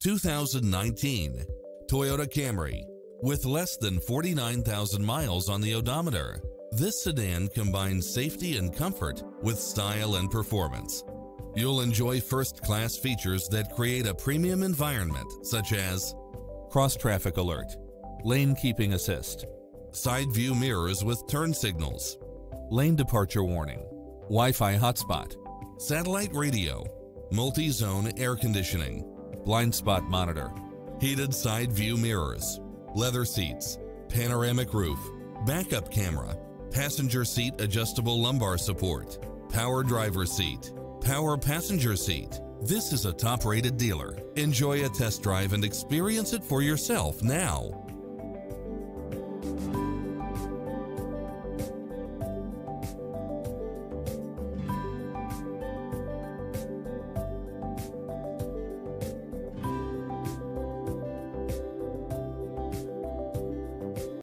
2019 Toyota Camry with less than 49,000 miles on the odometer. This sedan combines safety and comfort with style and performance. You'll enjoy first-class features that create a premium environment such as cross-traffic alert, lane keeping assist, side view mirrors with turn signals, lane departure warning, Wi-Fi hotspot, satellite radio, multi-zone air conditioning, blind spot monitor, heated side view mirrors, leather seats, panoramic roof, backup camera, passenger seat adjustable lumbar support, power driver seat, power passenger seat. This is a top-rated dealer. Enjoy a test drive and experience it for yourself now.